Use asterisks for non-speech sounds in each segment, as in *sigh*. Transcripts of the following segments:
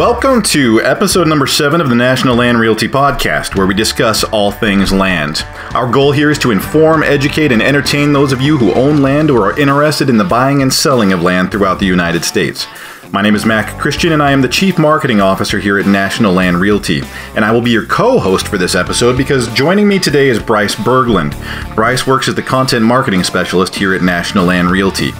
Welcome to episode number seven of the National Land Realty Podcast, where we discuss all things land. Our goal here is to inform, educate, and entertain those of you who own land or are interested in the buying and selling of land throughout the United States. My name is Mac Christian, and I am the Chief Marketing Officer here at National Land Realty. And I will be your co host for this episode because joining me today is Bryce Berglund. Bryce works as the Content Marketing Specialist here at National Land Realty.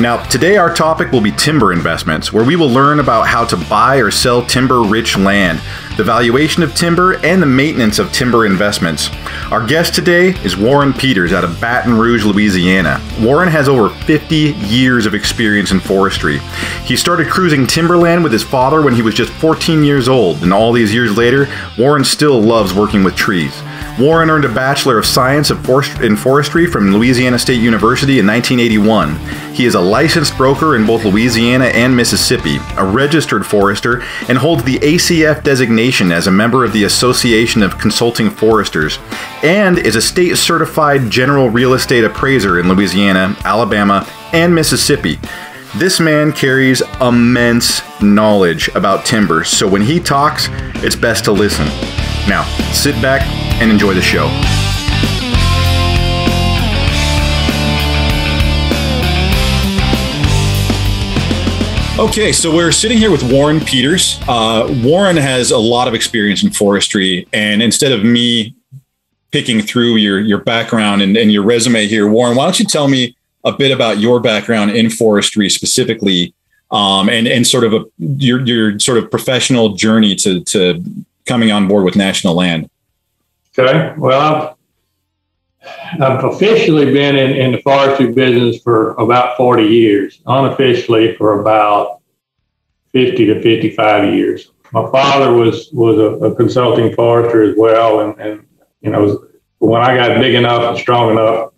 Now, today our topic will be timber investments, where we will learn about how to buy or sell timber rich land the valuation of timber, and the maintenance of timber investments. Our guest today is Warren Peters out of Baton Rouge, Louisiana. Warren has over 50 years of experience in forestry. He started cruising timberland with his father when he was just 14 years old, and all these years later, Warren still loves working with trees. Warren earned a Bachelor of Science in Forestry from Louisiana State University in 1981. He is a licensed broker in both Louisiana and Mississippi, a registered forester, and holds the ACF designation as a member of the Association of Consulting Foresters, and is a state certified general real estate appraiser in Louisiana, Alabama, and Mississippi. This man carries immense knowledge about timber, so when he talks, it's best to listen. Now, sit back and enjoy the show. Okay, so we're sitting here with Warren Peters. Uh, Warren has a lot of experience in forestry, and instead of me picking through your your background and, and your resume here, Warren, why don't you tell me a bit about your background in forestry specifically, um, and and sort of a your your sort of professional journey to to coming on board with National Land? Okay. Well, I've, I've officially been in, in the forestry business for about 40 years, unofficially for about 50 to 55 years. My father was was a, a consulting forester as well, and, and you know when I got big enough and strong enough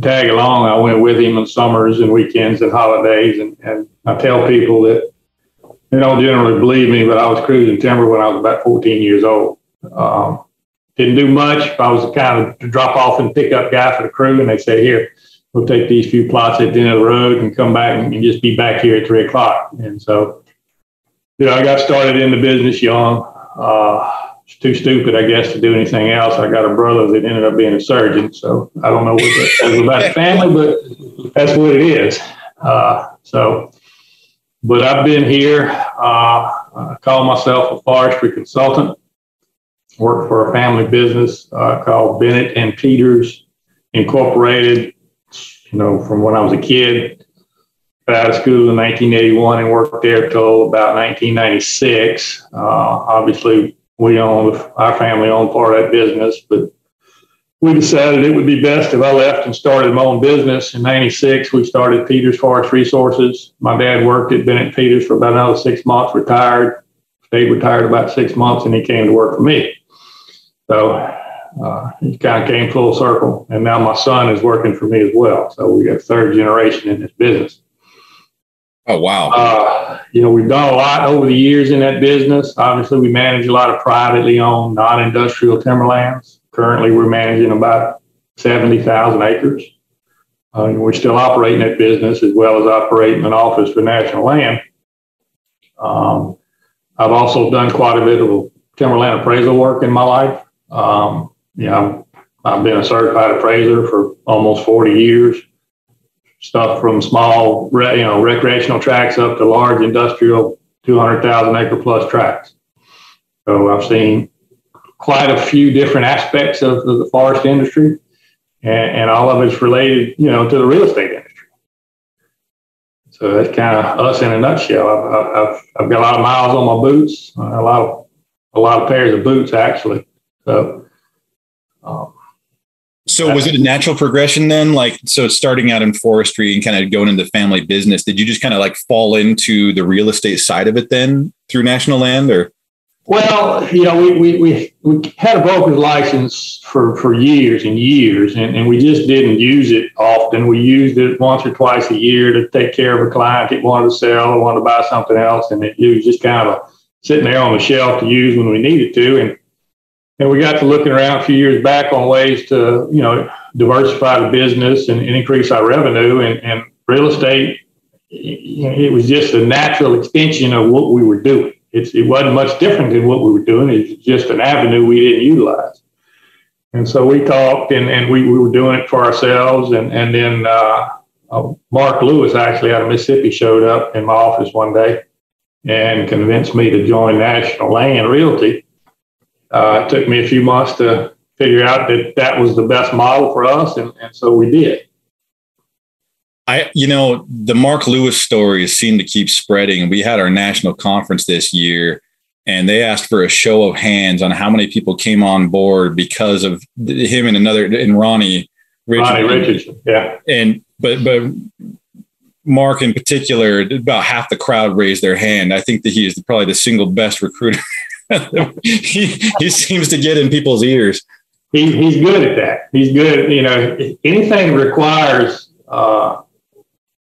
tag along, I went with him on summers and weekends and holidays. And, and I tell people that they don't generally believe me, but I was cruising timber when I was about 14 years old. Um, didn't do much. I was the kind of drop off and pick up guy for the crew, and they say, "Here, we'll take these few plots at the end of the road and come back and, and just be back here at three o'clock." And so, you know, I got started in the business young. Uh, too stupid, I guess, to do anything else. I got a brother that ended up being a surgeon, so I don't know what that was about family, but that's what it is. Uh, so, but I've been here. Uh, I call myself a forestry consultant worked for a family business uh, called Bennett and Peters Incorporated. You know, from when I was a kid, got out of school in 1981 and worked there till about 1996. Uh, obviously, we owned our family owned part of that business, but we decided it would be best if I left and started my own business. In 96, we started Peters Forest Resources. My dad worked at Bennett Peters for about another six months, retired, stayed retired about six months, and he came to work for me. So uh, it kind of came full circle. And now my son is working for me as well. So we got third generation in this business. Oh, wow. Uh, you know, we've done a lot over the years in that business. Obviously, we manage a lot of privately owned, non industrial timberlands. Currently, we're managing about 70,000 acres. Uh, we're still operating that business as well as operating an office for National Land. Um, I've also done quite a bit of timberland appraisal work in my life. Um, you know, I've been a certified appraiser for almost 40 years. Stuff from small, you know, recreational tracks up to large industrial 200,000 acre plus tracks. So I've seen quite a few different aspects of, the forest industry, and, and, all of it's related, you know, to the real estate industry. So that's kind of us in a nutshell. I've, I've, I've got a lot of miles on my boots, a lot of a lot of pairs of boots actually. So, um, so was it a natural progression then? Like, so starting out in forestry and kind of going into family business, did you just kind of like fall into the real estate side of it then through National Land or? Well, you know, we, we, we, we had a broker's license for, for years and years, and, and we just didn't use it often. We used it once or twice a year to take care of a client that wanted to sell or wanted to buy something else, and it, it was just kind of sitting there on the shelf to use when we needed to. And and we got to looking around a few years back on ways to, you know, diversify the business and, and increase our revenue. And, and real estate, it was just a natural extension of what we were doing. It's, it wasn't much different than what we were doing. It's just an avenue we didn't utilize. And so we talked and, and we, we were doing it for ourselves. And, and then uh, uh, Mark Lewis, actually out of Mississippi, showed up in my office one day and convinced me to join National Land Realty uh, it took me a few months to figure out that that was the best model for us, and, and so we did. I, you know, the Mark Lewis stories seem to keep spreading. We had our national conference this year, and they asked for a show of hands on how many people came on board because of him and another and Ronnie Richardson. Ronnie Richardson, yeah. And but but Mark in particular, about half the crowd raised their hand. I think that he is probably the single best recruiter he, *laughs* he seems to get in people's ears. He, he's good at that. He's good. You know, anything requires uh,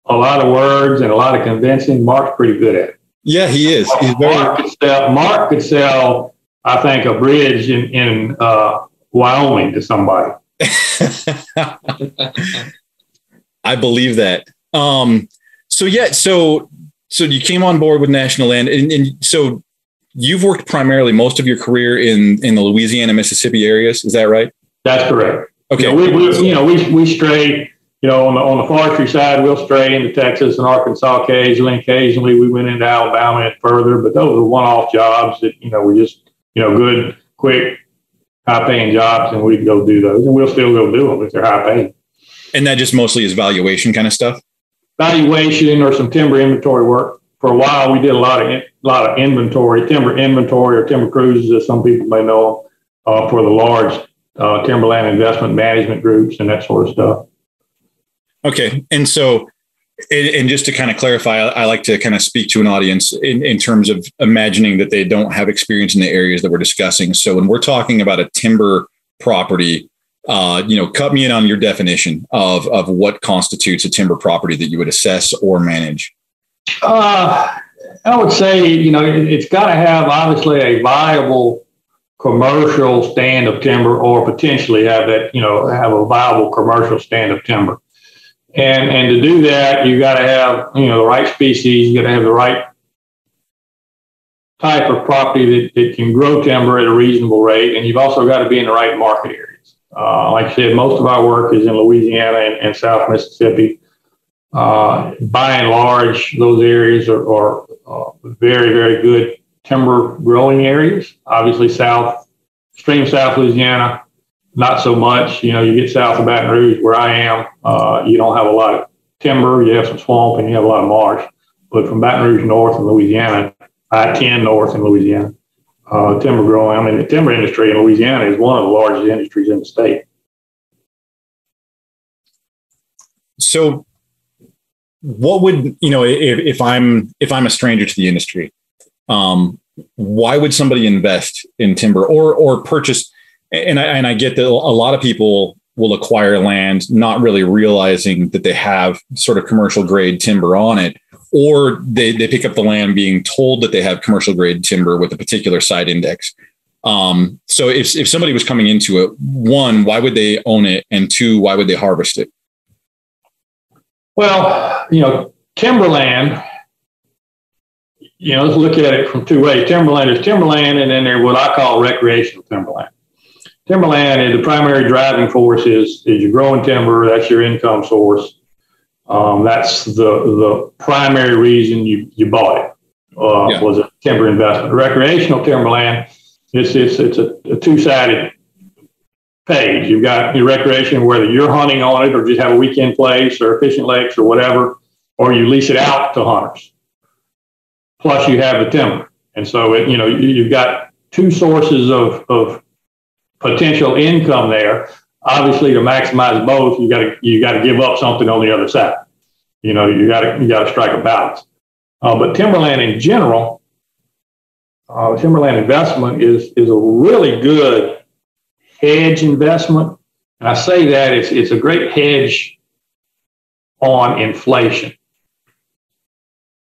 a lot of words and a lot of convincing. Mark's pretty good at it. Yeah, he is. He's very. Mark could sell. Mark could sell. I think a bridge in in uh, Wyoming to somebody. *laughs* I believe that. Um, so yeah, so so you came on board with National Land, and, and so you've worked primarily most of your career in in the Louisiana, Mississippi areas. Is that right? That's correct. Okay. You know, we, we, you know, we, we stray, you know, on the, on the forestry side, we'll stray into Texas and Arkansas occasionally. Occasionally we went into Alabama and further, but those were one-off jobs that, you know, we just, you know, good, quick, high-paying jobs, and we'd go do those, and we'll still go do them if they're high-paying. And that just mostly is valuation kind of stuff? Valuation or some timber inventory work. For a while, we did a lot of a lot of inventory, timber inventory or timber cruises, as some people may know, uh, for the large uh, timberland investment management groups and that sort of stuff. Okay, and so, and just to kind of clarify, I like to kind of speak to an audience in, in terms of imagining that they don't have experience in the areas that we're discussing. So when we're talking about a timber property, uh, you know, cut me in on your definition of of what constitutes a timber property that you would assess or manage. Uh, I would say, you know, it's got to have obviously a viable commercial stand of timber or potentially have that, you know, have a viable commercial stand of timber. And, and to do that, you got to have, you know, the right species, you got to have the right type of property that, that can grow timber at a reasonable rate. And you've also got to be in the right market areas. Uh, like I said, most of our work is in Louisiana and, and South Mississippi. Uh, by and large, those areas are, are uh, very, very good timber growing areas. Obviously, south, extreme south Louisiana, not so much. You know, you get south of Baton Rouge, where I am, uh, you don't have a lot of timber. You have some swamp and you have a lot of marsh. But from Baton Rouge north in Louisiana, I 10 north in Louisiana, uh, timber growing. I mean, the timber industry in Louisiana is one of the largest industries in the state. So, what would you know if, if i'm if i'm a stranger to the industry um, why would somebody invest in timber or or purchase and I, and I get that a lot of people will acquire land not really realizing that they have sort of commercial grade timber on it or they, they pick up the land being told that they have commercial grade timber with a particular site index. Um, so if, if somebody was coming into it one why would they own it? And two why would they harvest it well, you know, timberland, you know, let's look at it from two ways. Timberland is timberland, and then there's what I call recreational timberland. Timberland is the primary driving force is, is your growing timber, that's your income source. Um, that's the the primary reason you, you bought it uh, yeah. was a timber investment. Recreational timberland, it's it's it's a, a two sided page. You've got your recreation, whether you're hunting on it or just have a weekend place or fishing lakes or whatever, or you lease it out to hunters. Plus, you have the timber, and so it, you know you've got two sources of, of potential income there. Obviously, to maximize both, you got to you got to give up something on the other side. You know, you got to you got to strike a balance. Uh, but timberland in general, uh, timberland investment is is a really good hedge investment. And I say that it's, it's a great hedge on inflation.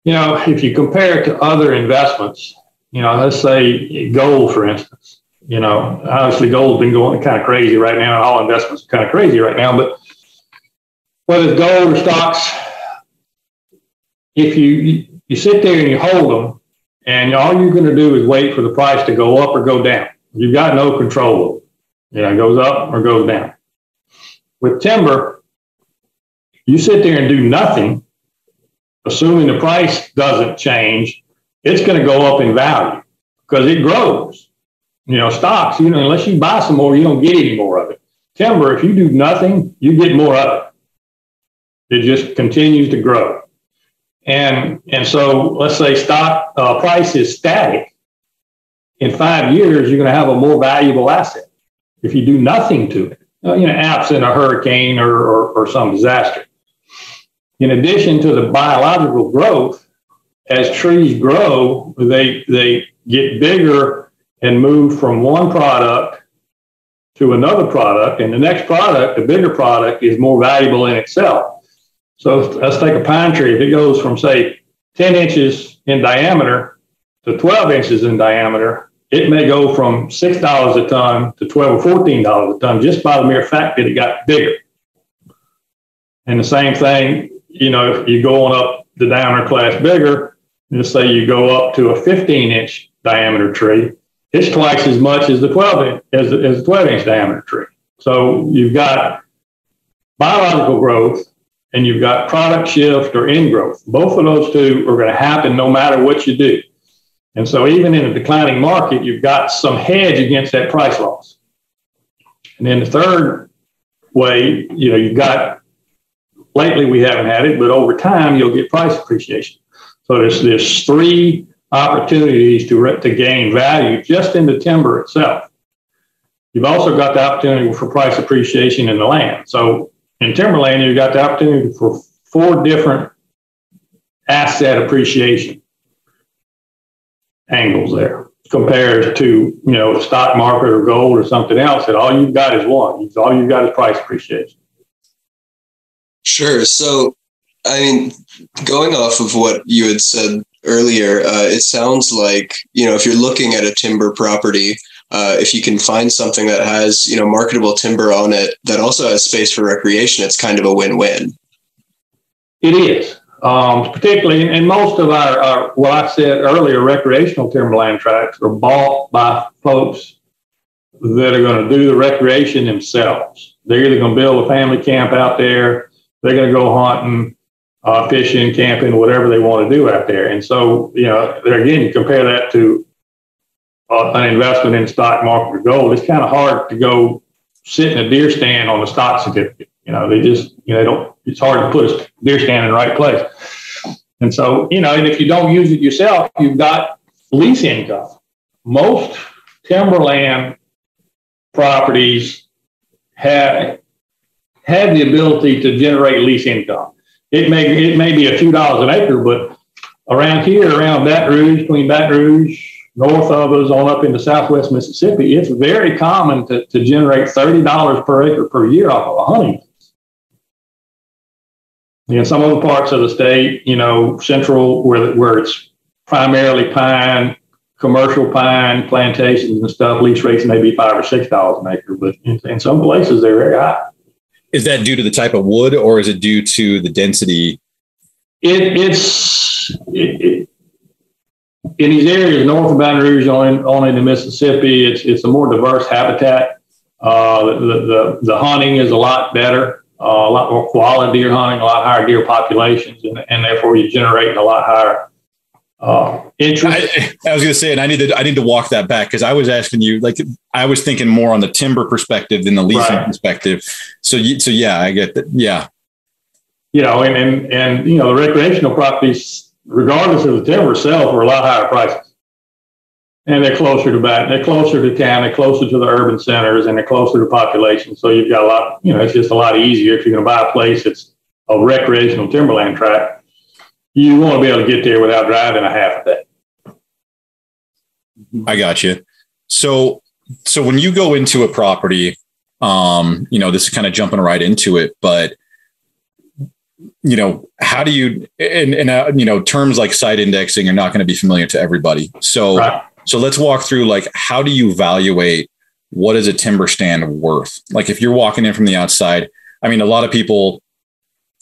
You know, if you compare it to other investments, you know, let's say gold, for instance, You know, obviously gold's been going kind of crazy right now, and all investments are kind of crazy right now. But whether it's gold or stocks, if you you sit there and you hold them, and all you're going to do is wait for the price to go up or go down. You've got no control. It goes up or goes down. With timber, you sit there and do nothing, assuming the price doesn't change, it's going to go up in value because it grows. You know, stocks, you know, unless you buy some more, you don't get any more of it. Timber, if you do nothing, you get more of it. It just continues to grow. And, and so let's say stock uh, price is static. In five years, you're going to have a more valuable asset if you do nothing to it, uh, you know, absent a hurricane or, or, or some disaster. In addition to the biological growth, as trees grow, they, they get bigger and move from one product to another product. And the next product, the bigger product, is more valuable in itself. So let's take a pine tree. If it goes from, say, 10 inches in diameter to 12 inches in diameter, it may go from $6 a ton to 12 or $14 a ton just by the mere fact that it got bigger. And the same thing, you know, if you go on up the diameter class bigger, let's say you go up to a 15 inch diameter tree, it's twice as much as the 12 inch, as, as the 12 inch diameter tree. So you've got biological growth and you've got product shift or ingrowth. Both of those two are going to happen no matter what you do. And so even in a declining market, you've got some hedge against that price loss. And then the third way, you know, you've got lately we haven't had it, but over time you'll get price appreciation. So there's there's three opportunities to, to gain value just in the timber itself. You've also got the opportunity for price appreciation in the land. So in timberland, you've got the opportunity for four different asset appreciation angles there. Compared to you know stock market or gold or something else that all you've got is one. All you've got is price appreciation. Sure. So i mean going off of what you had said earlier uh, it sounds like you know if you're looking at a timber property uh, if you can find something that has you know marketable timber on it that also has space for recreation, it's kind of a win-win. It is, um, particularly, and most of our, our, what I said earlier, recreational timberland tracts are bought by folks that are going to do the recreation themselves. They're either going to build a family camp out there, they're going to go hunting, uh, fishing, camping, whatever they want to do out there. And so, you know, there again, you compare that to uh, an investment in stock market or gold, it's kind of hard to go sit in a deer stand on a stock certificate. You know, they just, you know, they don't, it's hard to put a deer stand in the right place. And so, you know, and if you don't use it yourself, you've got lease income. Most timberland properties have have the ability to generate lease income. It may it may be a few dollars an acre, but around here, around Baton Rouge, between Baton Rouge north of us on up into southwest Mississippi, it's very common to, to generate $30 per acre per year off of a hunting. In some other parts of the state, you know, central where, where it's primarily pine, commercial pine plantations and stuff, lease rates may be five or six dollars an acre, but in, in some places they're very high. Is that due to the type of wood or is it due to the density? It, it's it, it, in these areas north of Baton Rouge on, on into Mississippi, it's, it's a more diverse habitat. Uh, the, the, the hunting is a lot better, uh, a lot more quality deer hunting, a lot higher deer populations, and, and therefore you're generating a lot higher uh, interest. I, I was going to say, and I need to I need to walk that back because I was asking you, like I was thinking more on the timber perspective than the leasing right. perspective. So, you, so yeah, I get that. Yeah, you know, and and and you know, the recreational properties regardless of the timber itself, are a lot higher prices. And they're closer to back, they're closer to town, they're closer to the urban centers, and they're closer to population. So you've got a lot, you know, it's just a lot easier if you're going to buy a place that's a recreational timberland tract. You want to be able to get there without driving a half a day. I got you. So, so when you go into a property, um, you know, this is kind of jumping right into it, but you know, how do you, and, and uh, you know, terms like site indexing are not going to be familiar to everybody. So, right. So let's walk through like how do you evaluate what is a timber stand worth? Like if you're walking in from the outside, I mean, a lot of people,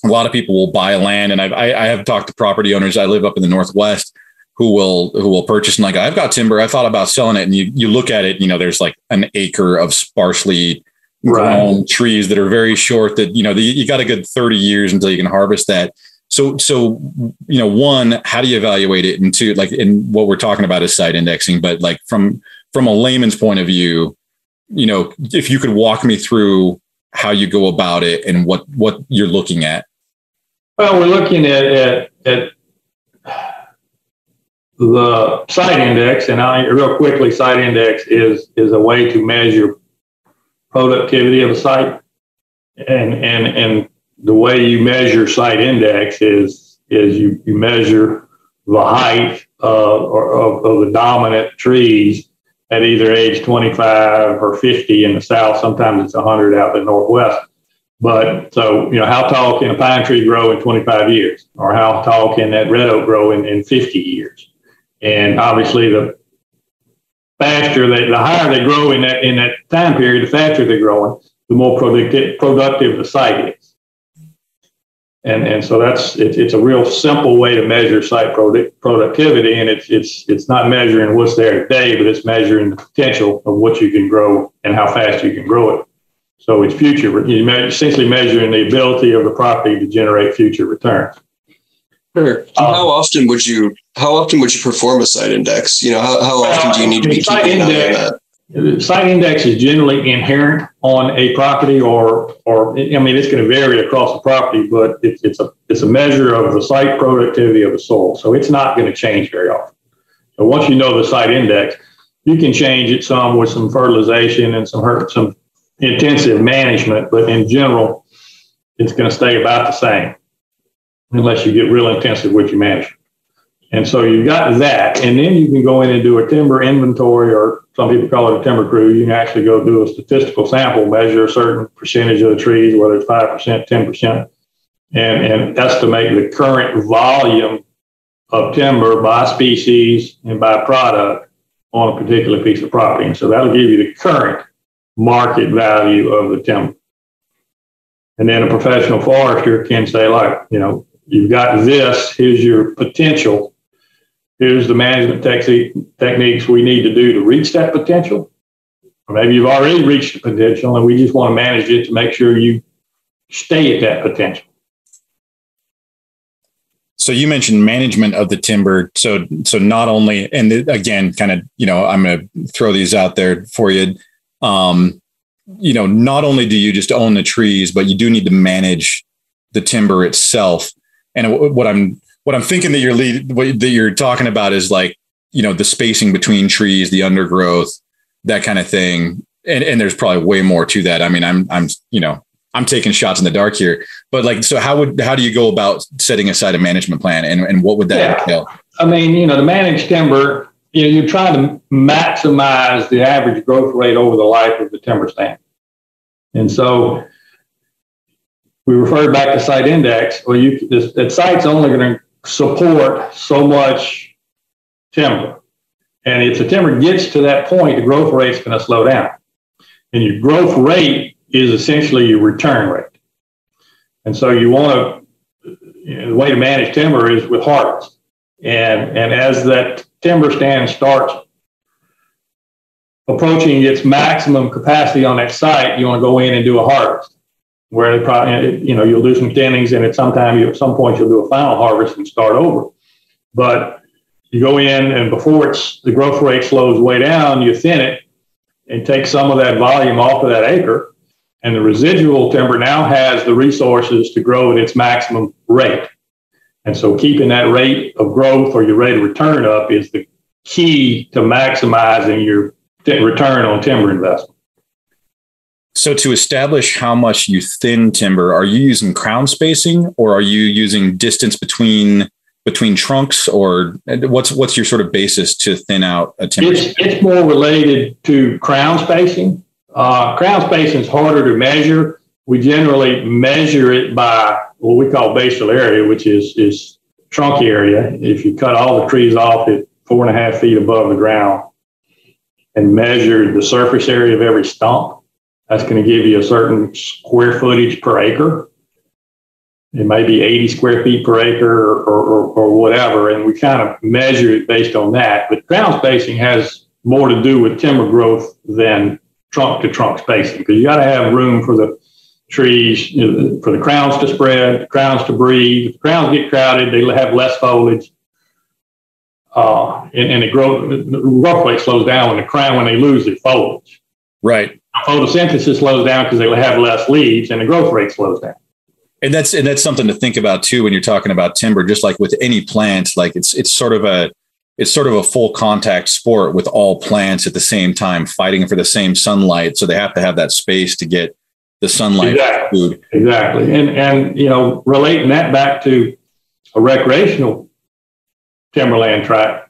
a lot of people will buy land, and I've, I, I have talked to property owners. I live up in the northwest who will who will purchase and like I've got timber. I thought about selling it, and you you look at it, you know, there's like an acre of sparsely grown right. trees that are very short. That you know the, you got a good thirty years until you can harvest that. So so you know, one, how do you evaluate it? And two, like, and what we're talking about is site indexing, but like from from a layman's point of view, you know, if you could walk me through how you go about it and what what you're looking at. Well, we're looking at at, at the site index, and I real quickly, site index is is a way to measure productivity of a site, and and and the way you measure site index is is you you measure the height uh, of, of, of the dominant trees at either age 25 or 50 in the south. Sometimes it's 100 out in the northwest. But so, you know, how tall can a pine tree grow in 25 years? Or how tall can that red oak grow in, in 50 years? And obviously, the faster they, the higher they grow in that in that time period, the faster they're growing, the more productive productive the site is. And and so that's it, it's a real simple way to measure site product, productivity, and it's it's it's not measuring what's there today, but it's measuring the potential of what you can grow and how fast you can grow it. So it's future. You're essentially measuring the ability of the property to generate future returns. Sure. Um, how often would you how often would you perform a site index? You know, how, how often do you need to be keeping an eye on that? The site index is generally inherent on a property, or or I mean, it's going to vary across the property, but it's it's a it's a measure of the site productivity of the soil, so it's not going to change very often. So once you know the site index, you can change it some with some fertilization and some some intensive management, but in general, it's going to stay about the same unless you get real intensive with your management. And so you've got that, and then you can go in and do a timber inventory, or some people call it a timber cruise. You can actually go do a statistical sample, measure a certain percentage of the trees, whether it's 5%, 10%, and, and estimate the current volume of timber by species and by product on a particular piece of property. And so that'll give you the current market value of the timber. And then a professional forester can say, like, you know, you've got this, here's your potential here's the management techniques we need to do to reach that potential. Or maybe you've already reached the potential and we just want to manage it to make sure you stay at that potential. So you mentioned management of the timber. So so not only and again, kind of you know I'm going to throw these out there for you. Um, you know, not only do you just own the trees, but you do need to manage the timber itself. And what I'm what I'm thinking that you're lead, what, that you're talking about is like, you know, the spacing between trees, the undergrowth, that kind of thing. And, and there's probably way more to that. I mean, I'm, I'm, you know, I'm taking shots in the dark here, but like, so how would, how do you go about setting aside a management plan and, and what would that yeah. entail? I mean, you know, the managed timber, you know, you're trying to maximize the average growth rate over the life of the timber stand. And so we refer back to site index. Well, you this, that site's only going to support so much timber. And if the timber gets to that point, the growth rate is going to slow down. And your growth rate is essentially your return rate. And so you want to, you know, the way to manage timber is with harvest. And, and as that timber stand starts approaching its maximum capacity on that site, you want to go in and do a harvest where they probably, you know, you'll do some thinnings and at some time, you, at some point, you'll do a final harvest and start over. But you go in and before it's the growth rate slows way down, you thin it and take some of that volume off of that acre. And the residual timber now has the resources to grow at its maximum rate. And so keeping that rate of growth or your rate of return up is the key to maximizing your return on timber investment. So to establish how much you thin timber, are you using crown spacing or are you using distance between between trunks or what's what's your sort of basis to thin out a timber? It's, it's more related to crown spacing. Uh, crown spacing is harder to measure. We generally measure it by what we call basal area, which is is trunk area. If you cut all the trees off at four and a half feet above the ground, and measure the surface area of every stump. That's going to give you a certain square footage per acre. It may be 80 square feet per acre or, or, or whatever. And we kind of measure it based on that. But crown spacing has more to do with timber growth than trunk to trunk spacing because you got to have room for the trees, you know, for the crowns to spread, the crowns to breathe. If the crowns get crowded, they have less foliage. Uh, and, and growth, the growth rate slows down when the crown, when they lose their foliage. Right. Photosynthesis slows down because they have less leaves and the growth rate slows down. And that's and that's something to think about too when you're talking about timber. Just like with any plant, like it's it's sort of a it's sort of a full contact sport with all plants at the same time fighting for the same sunlight. So they have to have that space to get the sunlight exactly. food. Exactly. And and you know, relating that back to a recreational timberland tract,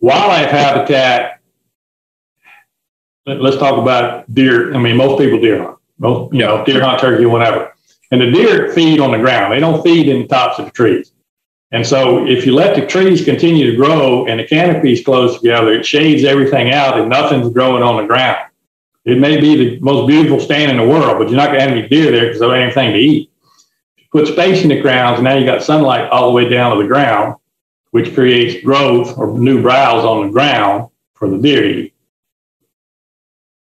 wildlife habitat. Let's talk about deer. I mean, most people deer hunt. Most you know, deer hunt, turkey, whatever. And the deer feed on the ground. They don't feed in the tops of the trees. And so if you let the trees continue to grow and the canopies close together, it shades everything out and nothing's growing on the ground. It may be the most beautiful stand in the world, but you're not going to have any deer there because don't have anything to eat. Put space in the grounds, and now you got sunlight all the way down to the ground, which creates growth or new browse on the ground for the deer to eat.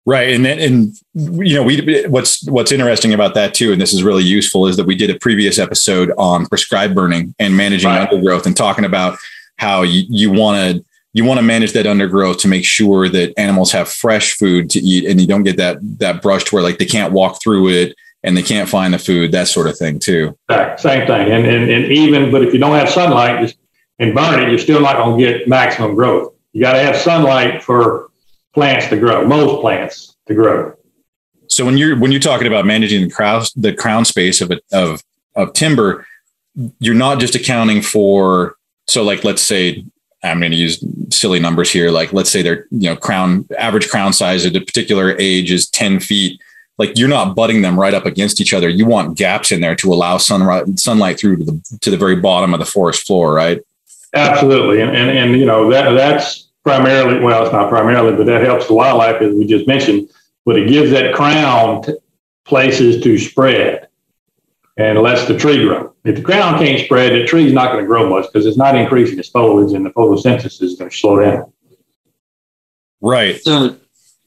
Right, and then, and you know we what's what's interesting about that too, and this is really useful, is that we did a previous episode on prescribed burning and managing right. undergrowth, and talking about how you, you want to you want to manage that undergrowth to make sure that animals have fresh food to eat, and you don't get that that brush to where like they can't walk through it and they can't find the food, that sort of thing too. Right, same thing, and and, and even but if you don't have sunlight just and burn it, you're still not going to get maximum growth. You got to have sunlight for plants to grow, most plants to grow. So when you're when you're talking about managing the crown the crown space of a, of of timber, you're not just accounting for so like let's say I'm going to use silly numbers here. Like let's say their you know crown average crown size at a particular age is 10 feet. Like you're not butting them right up against each other. You want gaps in there to allow sunlight sunlight through to the to the very bottom of the forest floor, right? Absolutely, and and, and you know that that's primarily, well, it's not primarily, but that helps the wildlife, as we just mentioned. But it gives that crown t- places to spread and lets the tree grow. If the crown can't spread, the tree's not going to grow much because it's not increasing its foliage and the photosynthesis is going to slow down. Right. So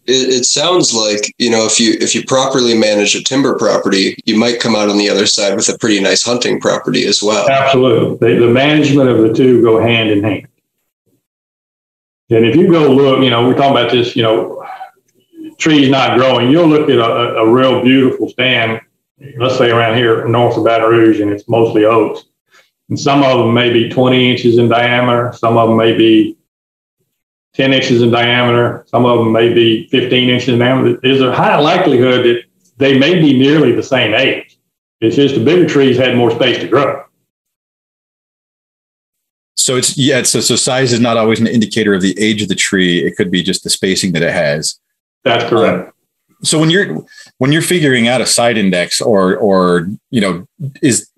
it, it sounds like you know if you if you properly manage a timber property, you might come out on the other side with a pretty nice hunting property as well. Absolutely, the, the management of the two go hand in hand. And if you go look, you know, we're talking about this, you know, trees not growing. You'll look at a, a real beautiful stand, let's say around here north of Baton Rouge, and it's mostly oaks. And some of them may be 20 inches in diameter. Some of them may be 10 inches in diameter. Some of them may be 15 inches in diameter. There's a high likelihood that they may be nearly the same age. It's just the bigger trees had more space to grow. So it's yeah. So so size is not always an indicator of the age of the tree. It could be just the spacing that it has. That's correct. Um, so when you're when you're figuring out a site index or or you know is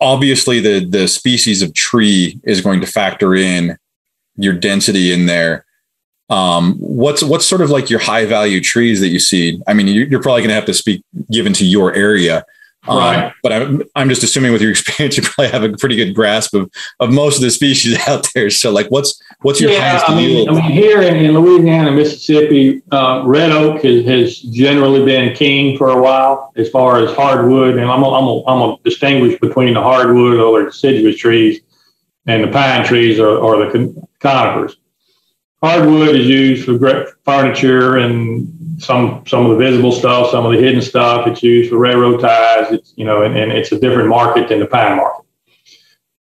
obviously the the species of tree is going to factor in your density in there. Um, what's what's sort of like your high value trees that you see? I mean, you're probably going to have to speak given to your area, Right. Um, but I'm, I'm just assuming with your *laughs* experience, you probably have a pretty good grasp of, of most of the species *laughs* out there. So like, what's, what's your yeah, highest I mean, yield? I mean, here in, in Louisiana, Mississippi, uh, red oak has, has generally been king for a while as far as hardwood. And I'm going I'm to distinguish between the hardwood or the deciduous trees and the pine trees or, or the conifers. Hardwood is used for furniture and some some of the visible stuff, some of the hidden stuff. It's used for railroad ties. It's you know, and, and it's a different market than the pine market.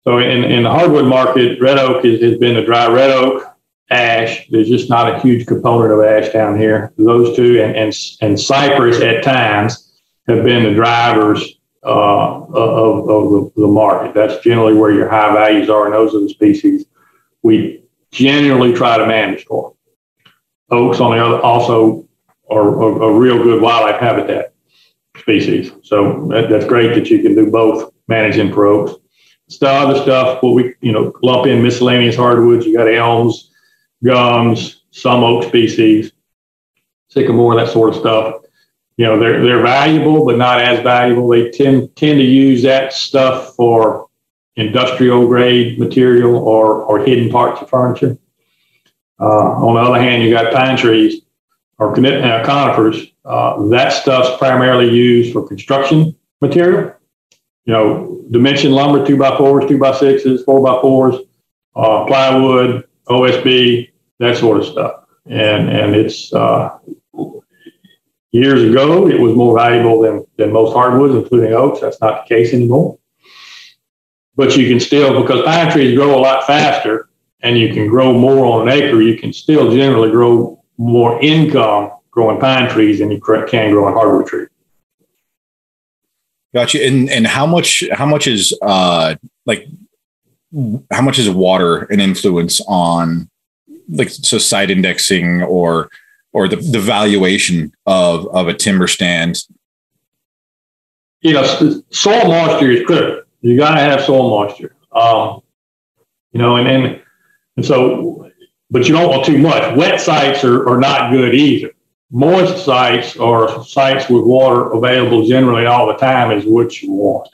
So in, in the hardwood market, red oak is, has been the dry red oak, ash. There's just not a huge component of ash down here. Those two and and, and cypress at times have been the drivers uh, of, of the, the market. That's generally where your high values are, and those are the species we generally try to manage for. Oaks, on the other, also are a, real good wildlife habitat species. So that, that's great that you can do both managing for oaks. The other stuff, what we you know lump in miscellaneous hardwoods. You got elms, gums, some oak species, sycamore, that sort of stuff. You know, they're they're valuable, but not as valuable. They tend tend to use that stuff for industrial grade material or or hidden parts of furniture. Uh, on the other hand, you got pine trees or uh, conifers. Uh, that stuff's primarily used for construction material. You know, dimension lumber, two by fours, two by sixes, four by fours, uh, plywood, OSB, that sort of stuff. And and it's uh, years ago it was more valuable than than most hardwoods, including oaks. That's not the case anymore. But you can still because pine trees grow a lot faster, and you can grow more on an acre. You can still generally grow more income growing pine trees than you can growing hardwood trees. Gotcha. And and how much how much is uh like how much is water an influence on like so site indexing or or the, the valuation of of a timber stand? You know, soil moisture is critical. You got to have soil moisture. Um, you know, and then and so, but you don't want too much. Wet sites are, are not good either moist sites or sites with water available generally all the time is what you want.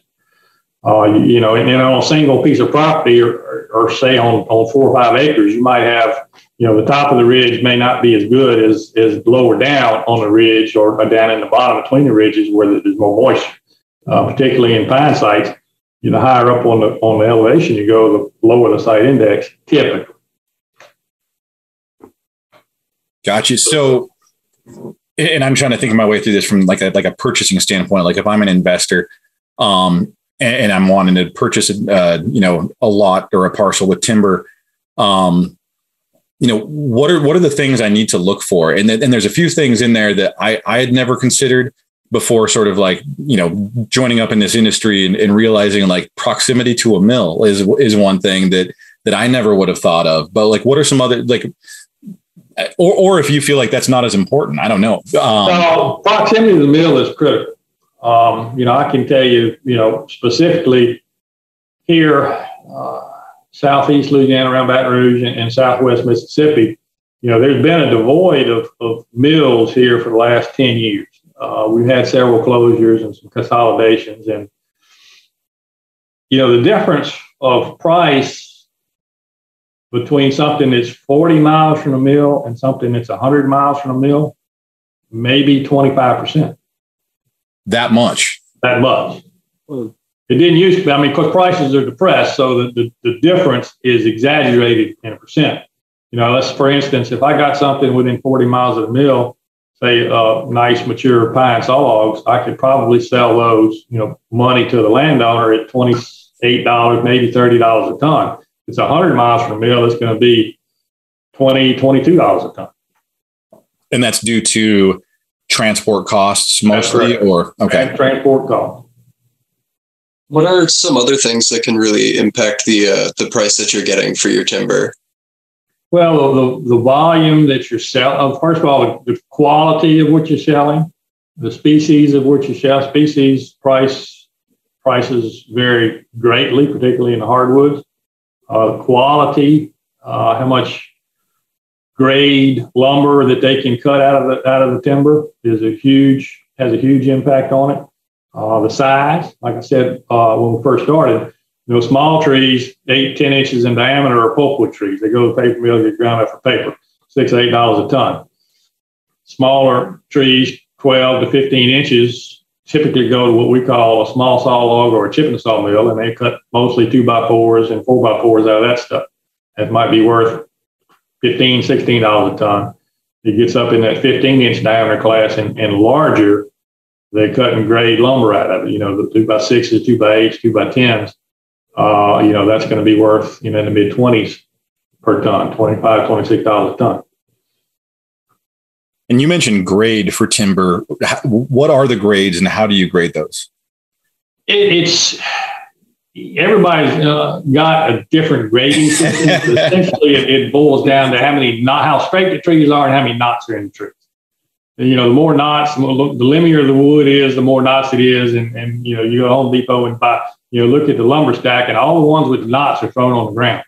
Uh, you, you, know, and, and, on a single piece of property or, or, or, say on, on four or five acres, you might have, you know, the top of the ridge may not be as good as, as lower down on the ridge or down in the bottom between the ridges where there's more moisture, uh, particularly in pine sites. You know, higher up on the on the elevation you go, the lower the site index typically. Gotcha. So and I'm trying to think my way through this from like a like a purchasing standpoint. Like if I'm an investor, um, and, and I'm wanting to purchase, uh, you know, a lot or a parcel with timber, um, you know, what are what are the things I need to look for? And then, and there's a few things in there that I I had never considered before, sort of like you know, joining up in this industry and, and realizing like proximity to a mill is is one thing that that I never would have thought of. But like, what are some other like or, or if you feel like that's not as important, I don't know. Um, proximity to the mill is critical. Um, you know, I can tell you, you know, specifically here, uh, southeast Louisiana, around Baton Rouge, and, and, southwest Mississippi, you know, there's been a devoid of, of mills here for the last 10 years. Uh, we've had several closures and some consolidations. And, you know, the difference of price between something that's 40 miles from the mill and something that's 100 miles from the mill, maybe 25%. That much? That much. It didn't used to be, I mean, because prices are depressed, so the, the, the difference is exaggerated in a percent. You know, let's, for instance, if I got something within 40 miles of the mill, say uh, nice mature pine saw logs, I could probably sell those, you know, money to the landowner at $28, maybe $30 a ton it's 100 miles from the mill, it's going to be 20 $22 a ton. And that's due to transport costs mostly, or okay, transport costs. What are some other things that can really impact the uh, the price that you're getting for your timber? Well, the, the volume that you're selling, oh, first of all, the quality of what you're selling, the species of what you sell, species price prices vary greatly, particularly in the hardwoods uh, quality, uh, how much grade lumber that they can cut out of the out of the timber is a huge has a huge impact on it. Uh, the size, like I said uh, when we first started, you know, small trees, eight, 10 inches in diameter are pulpwood trees. They go to the paper mill, get ground up for paper, six, eight dollars a ton. Smaller trees, 12 to 15 inches, typically go to what we call a small saw log or a chipping saw mill, and they cut mostly two by fours and four by fours out of that stuff. That might be worth 15 $16 a ton. It gets up in that 15 inch diameter class and, and larger, they cut and grade lumber out of it. You know, the two by sixes, two by eights, two by tens. Uh, you know, that's going to be worth, you know, in the mid 20s per ton, 25 $26 a ton. And you mentioned grade for timber. What are the grades and how do you grade those? it's everybody's uh, got a different grading system. *laughs* Essentially, it, it, boils down to how many not how straight the trees are and how many knots are in the trees. And, you know, the more knots, the, more, the the wood is, the more knots it is. And, and you know, you go to Home Depot and buy, you know, look at the lumber stack, and all the ones with knots are thrown on the ground.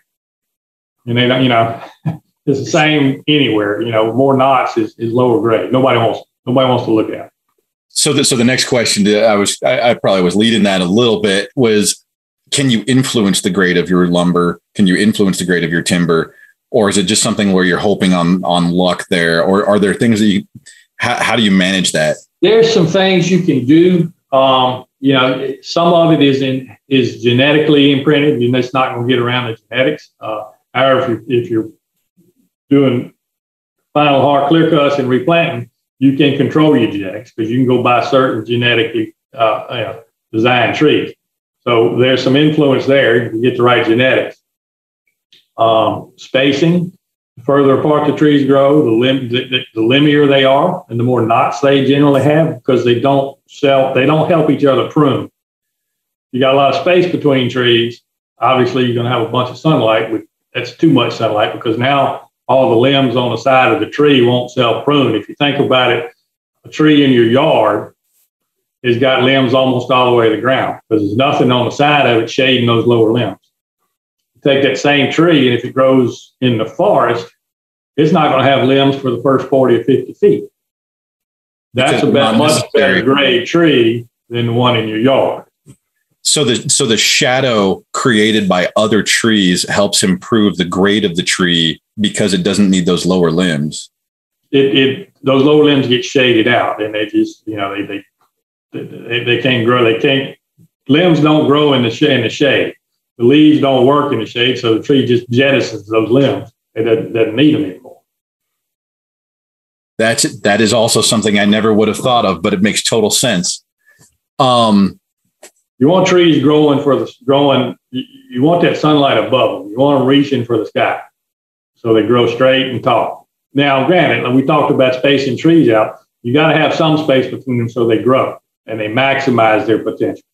And they don't, you know, *laughs* it's the same anywhere. You know, more knots is, is lower grade. Nobody wants nobody wants to look at. It. So, the, so the next question that I was, I, I probably was leading that a little bit was, can you influence the grade of your lumber? Can you influence the grade of your timber, or is it just something where you're hoping on on luck there, or are there things that you? How, how do you manage that? There's some things you can do. Um, you know, some of it is in is genetically imprinted, and that's not going to get around the genetics. Uh, however, if, if you're doing final hard clear cuts and replanting, you can control your genetics because you can go buy certain genetically uh, you know, designed trees. So there's some influence there. You get the right genetics. Um, spacing, the further apart the trees grow, the, lim- the, the, the limbier they are, and the more knots they generally have because they don't sell, they don't help each other prune. You got a lot of space between trees. Obviously, you're going to have a bunch of sunlight, but that's too much sunlight because now all the limbs on the side of the tree won't self prune. If you think about it, a tree in your yard has got limbs almost all the way to the ground because there's nothing on the side of it shading those lower limbs. Take that same tree, and if it grows in the forest, it's not going to have limbs for the first 40 or 50 feet. That's about much better grade tree than the one in your yard. So the so the shadow created by other trees helps improve the grade of the tree because it doesn't need those lower limbs. It, it those lower limbs get shaded out, and they just you know they they they, they can't grow. They can't limbs don't grow in the sh- in the shade. The leaves don't work in the shade, so the tree just jettisons those limbs. It doesn't, doesn't need them anymore. That's that is also something I never would have thought of, but it makes total sense. Um, you want trees growing for the growing. You want that sunlight above them. You want them reaching for the sky, so they grow straight and tall. Now, granted, we talked about spacing trees out. You got to have some space between them so they grow and they maximize their potential.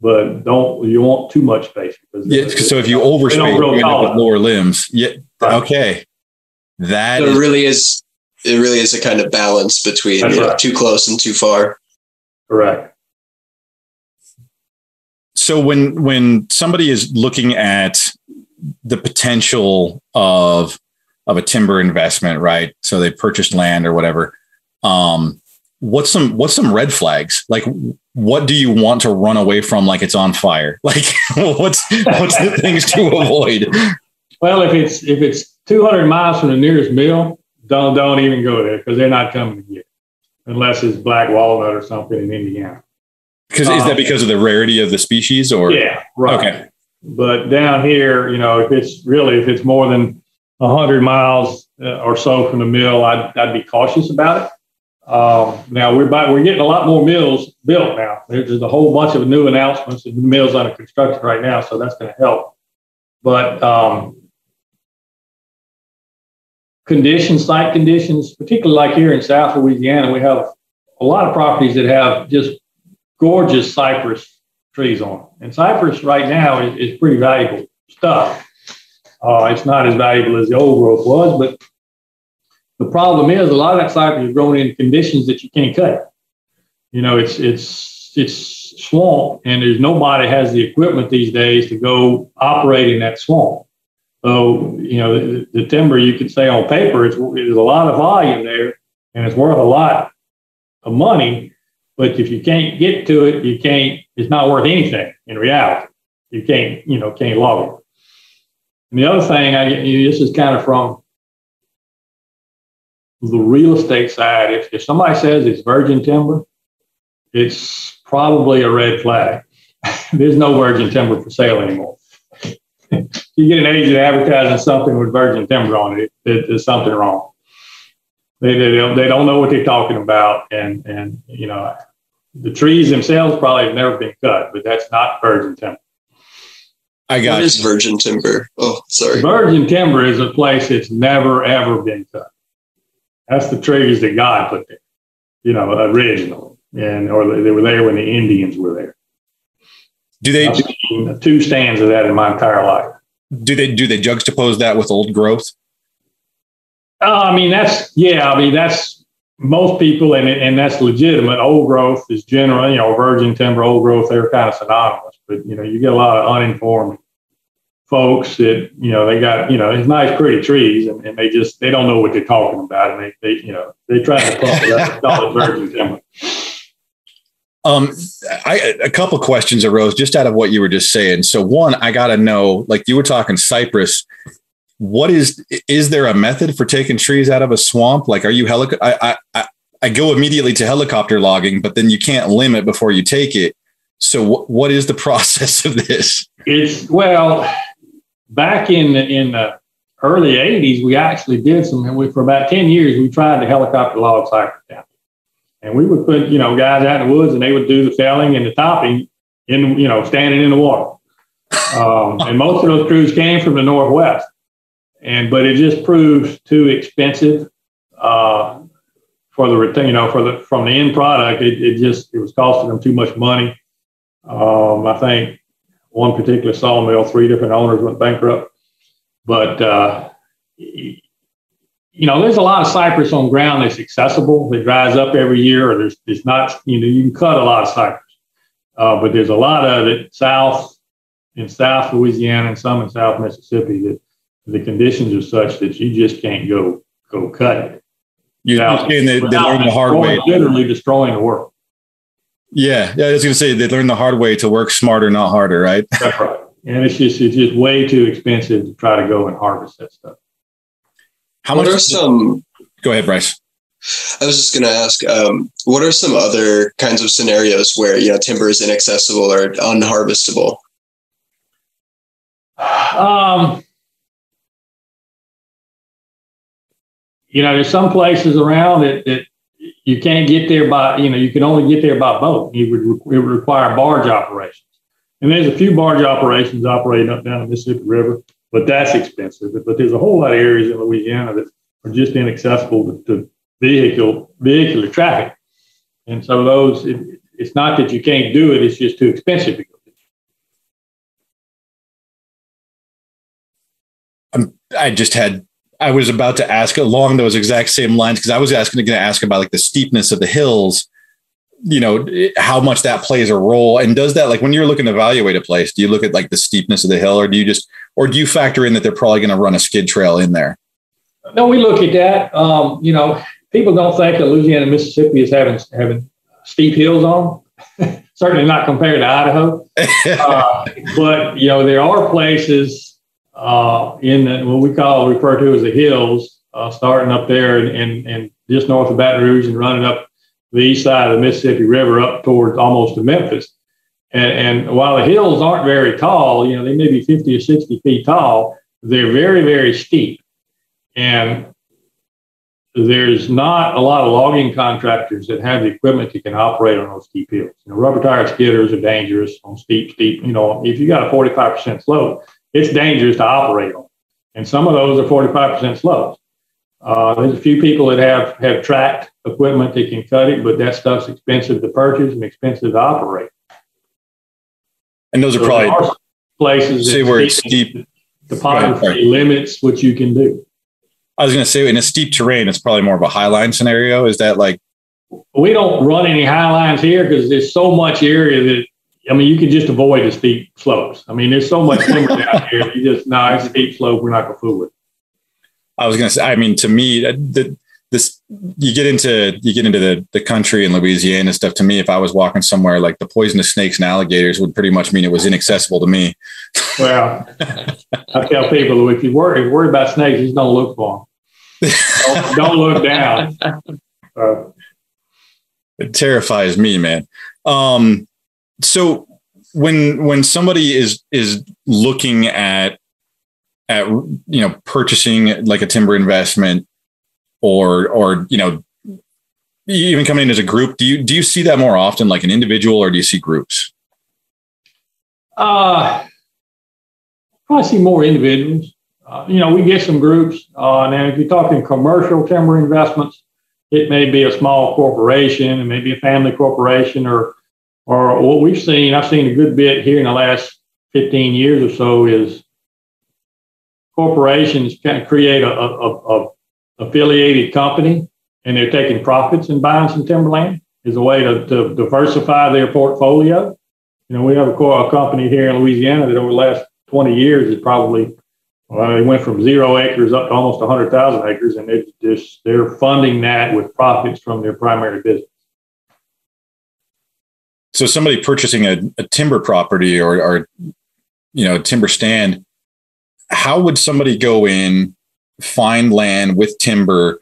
But don't you want too much space? Yeah. So if you overspace, you end up with lower limbs. Yeah. Right. Okay. That so it really is. It really is a kind of balance between you know, too close and too far. Correct so when when somebody is looking at the potential of of a timber investment, right? So they purchased land or whatever. Um, what's some what's some red flags? Like, what do you want to run away from? Like it's on fire. *laughs* Like, what's what's the things to avoid? Well, if it's if it's 200 miles from the nearest mill, don't don't even go there because they're not coming to get, unless it's black walnut or something in Indiana. Because um, is that um, because of the rarity of the species, or yeah, right. Okay. But down here, you know, if it's really if it's more than hundred miles uh, or so from the mill, I'd, I'd be cautious about it. Um, now we're by, we're getting a lot more mills built now. There's, a whole bunch of new announcements of mills under construction right now, so that's going to help. But um, conditions, site conditions, particularly like here in South Louisiana, we have a lot of properties that have just gorgeous cypress trees on. And cypress right now is, is pretty valuable stuff. Uh, it's not as valuable as the old growth was, but the problem is a lot of that cypress is grown in conditions that you can't cut. You know, it's it's it's swamp, and there's nobody has the equipment these days to go operate in that swamp. So you know, the, the timber you could say on paper, it's there's a lot of volume there, and it's worth a lot of money. But if you can't get to it, you can't, it's not worth anything in reality. You can't, you know, can't log it. And the other thing, I this is kind of from the real estate side. If, if somebody says it's virgin timber, it's probably a red flag. *laughs* There's no virgin timber for sale anymore. *laughs* you get an agent advertising something with virgin timber on it, it there's something wrong. They, they, don't, they don't know what they're talking about. And, and, you know, the trees themselves probably have never been cut, but that's not virgin timber. I got What is virgin timber? Oh, sorry. Virgin timber is a place that's never, ever been cut. That's the trees that God put there, you know, originally. And, or they were there when the Indians were there. Do they I've two stands of that in my entire life? Do they do they juxtapose that with old growth? Uh, I mean, that's yeah. I mean, that's most people, and and that's legitimate. Old growth is generally, you know, virgin timber, old growth. They're kind of synonymous, but you know, you get a lot of uninformed folks that you know they got you know it's nice pretty trees and, and they just they don't know what they're talking about and they, they you know they try to pump it up virgin timber. Um, I, a couple questions arose just out of what you were just saying. So one, I got to know, like you were talking cypress. What is is there a method for taking trees out of a swamp? Like, are you helic? I, I I go immediately to helicopter logging, but then you can't limit before you take it. So, w- what is the *laughs* process of this? It's well, back in the, in the early '80s, we actually did some. And we, for about ten years, we tried to helicopter log cypress down, and we would put you know guys out in the woods, and they would do the felling and the topping in you know standing in the water. Um, and most of those crews came from the northwest, and but it just proved too expensive uh, for the you know for the from the end product. It, it just it was costing them too much money. Um, I think one particular sawmill, three different owners went bankrupt. But, uh, you know, there's a lot of cypress on ground that's accessible that dries up every year, or there's, there's not, you know, you can cut a lot of cypress. Uh, but there's a lot of it south in South Louisiana and some in South Mississippi that the conditions are such that you just can't go go cut it. You're saying they, they learn the hard way. Literally destroying the work. Yeah, yeah. I was going to say they learn the hard way to work smarter, not harder, right? That's right. And it's just it's just way too expensive to try to go and harvest that stuff. How what much? Are some? Go ahead, Bryce. I was just going to ask, um, what are some other kinds of scenarios where you know timber is inaccessible or unharvestable? Um, you know, there's some places around that, that you can't get there by, you know, you can only get there by boat. It would, it would require barge operations. And there's a few barge operations operating up down the Mississippi River, but that's expensive. But there's a whole lot of areas in Louisiana that are just inaccessible to vehicle vehicular traffic. And so those, it, it's not that you can't do it; it's just too expensive to go. Um, I just had I was about to ask along those exact same lines because I was asking going to ask about like the steepness of the hills, you know, how much that plays a role, and does that like when you're looking to evaluate a place, do you look at like the steepness of the hill, or do you just, or do you factor in that they're probably going to run a skid trail in there? No, we look at that. Um, you know, people don't think that Louisiana, Mississippi is having having steep hills on. *laughs* Certainly not compared to Idaho, *laughs* uh, but you know there are places uh, in what we call refer to as the hills, uh, starting up there and, and, and just north of Baton Rouge and running up the east side of the Mississippi River up towards almost to Memphis. And, and while the hills aren't very tall, you know, they may be 50 or 60 feet tall, they're very, very steep. And there's not a lot of logging contractors that have the equipment that can operate on those steep hills. You know, rubber tire skidders are dangerous on steep, steep. You know, if you got a 45% slope, it's dangerous to operate on. And some of those are 45% slopes. Uh, there's a few people that have, have tracked equipment that can cut it, but that stuff's expensive to purchase and expensive to operate. And those are so probably are places say where it's steep. Topography limits what you can do. I was going to say in a steep terrain, it's probably more of a high line scenario. Is that like? We don't run any high lines here because there's so much area that I mean, you can just avoid the steep slopes. I mean, there's so much *laughs* timber down here. You just, no, it's a steep slope. We're not going to fool with. I was going to say, I mean, to me, the, this, you get into, you get into the, the country in Louisiana and stuff. To me, if I was walking somewhere like the poisonous snakes and alligators would pretty much mean it was inaccessible to me. Well, I tell people if you worry, if you worry about snakes, just don't look for them. *laughs* Don't, don't look down. Uh, it terrifies me, man. Um, so when when somebody is is looking at at you know purchasing like a timber investment or or you know even coming in as a group do you do you see that more often like an individual or do you see groups? Uh i see more individuals. Uh, you know we get some groups uh, now if you're talking commercial timber investments it may be a small corporation it may be a family corporation or or what we've seen, I've seen a good bit here in the last 15 years or so is corporations kind of create a, a, a affiliated company and they're taking profits and buying some timberland as a way to, to diversify their portfolio. You know, we have a, a company here in Louisiana that over the last 20 years is probably well, they went from zero acres up to almost 100,000 acres, and they just they're funding that with profits from their primary business. So, somebody purchasing a, a timber property or, or you know, timber stand, how would somebody go in, find land with timber,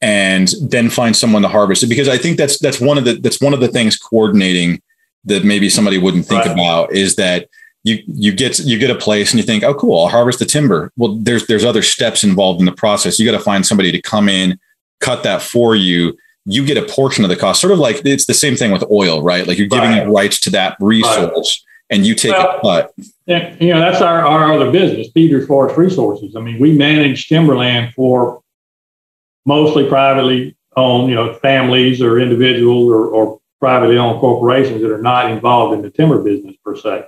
and then find someone to harvest it? Because I think that's that's one of the that's one of the things coordinating that maybe somebody wouldn't think right. about is that you you get you get a place and you think, oh, cool, I'll harvest the timber. Well, there's there's other steps involved in the process. You got to find somebody to come in, cut that for you. You get a portion of the cost, sort of like it's the same thing with oil, right? Like you're giving right. rights to that resource, right. and you take well, a cut. You know that's our our other business, Peters Forest Resources. I mean, we manage timberland for mostly privately owned, you know, families or individuals or, or privately owned corporations that are not involved in the timber business per se.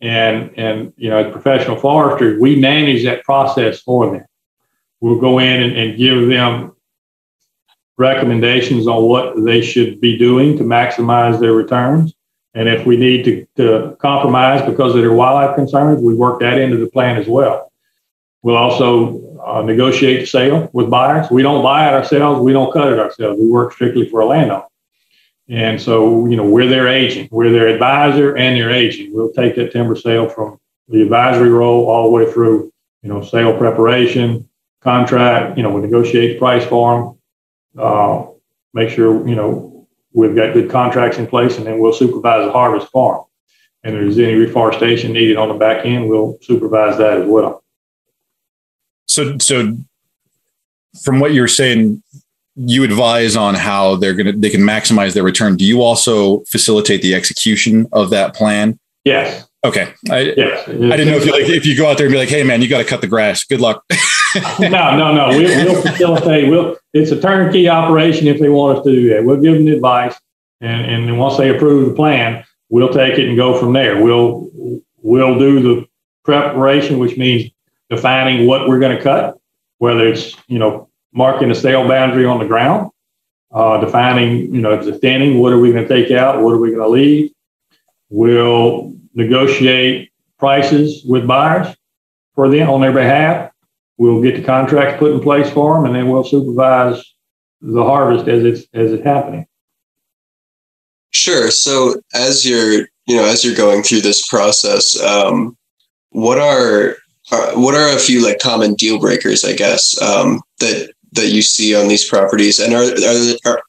And, and you know, as professional foresters, we manage that process for them. We'll go in and, and give them recommendations on what they should be doing to maximize their returns. And if we need to, to compromise because of their wildlife concerns, we work that into the plan as well. We'll also uh, negotiate the sale with buyers. We don't buy it ourselves. We don't cut it ourselves. We work strictly for a landowner. And so, you know, we're their agent, we're their advisor and their agent. We'll take that timber sale from the advisory role all the way through, you know, sale preparation, contract, you know, we negotiate the price for them, uh, make sure, you know, we've got good contracts in place, and then we'll supervise the harvest farm. And if there's any reforestation needed on the back end, we'll supervise that as well. So, so from what you're saying, you advise on how they're going to they can maximize their return do you also facilitate the execution of that plan yes. Okay. I yes. i didn't know if you like if you go out there and be like hey man you got to cut the grass. Good luck. *laughs* No no no. We, will facilitate we'll it's a turnkey operation if they want us to do that. We'll give them the advice and and once they approve the plan we'll take it and go from there. We'll we'll do the preparation which means defining what we're going to cut whether it's you know marking a sale boundary on the ground, uh, defining, you know, if it's thinning, what are we going to take out? What are we going to leave? We'll negotiate prices with buyers for them on their behalf. We'll get the contracts put in place for them, and then we'll supervise the harvest as it's as it's happening. Sure. So as you're, you know, as you're going through this process, um, what are, are, what are a few like common deal breakers, I guess, um, that that you see on these properties, and are are are,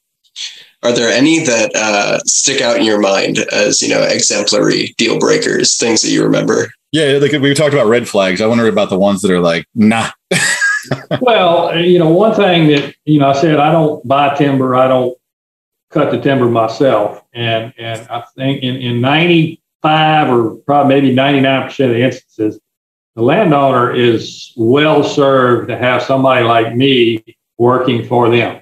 are there any that uh, stick out in your mind as you know exemplary deal breakers, things that you remember? Yeah, like we talked about red flags. I wonder about the ones that are like, nah. *laughs* well, you know, one thing that you know, I said I don't buy timber. I don't cut the timber myself, and and I think in in ninety five or probably maybe ninety nine percent of the instances, the landowner is well served to have somebody like me working for them